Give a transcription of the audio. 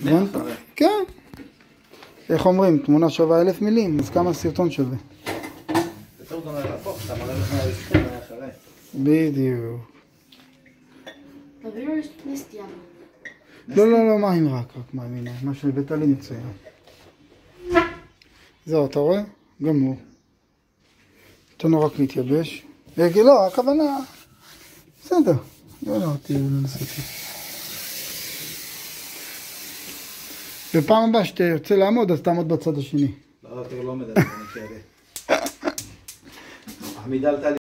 הבנת? כן. איך אומרים, תמונה שווה אלף מילים, אז כמה סרטון שווה? אתה. בדיוק. נסטייה. לא, לא, לא, מים רק, רק מים, הנה, מה שהבאת לי מצוין. זהו, אתה רואה? גמור. תן לו רק להתייבש. רגע, לא, הכוונה... בסדר. לא, לא, תהיה ננסה. בפעם הבאה שאתה יוצא לעמוד, אז תעמוד בצד השני. לא, יותר לא מדבר, אני כאלה. עמידה עלתה לי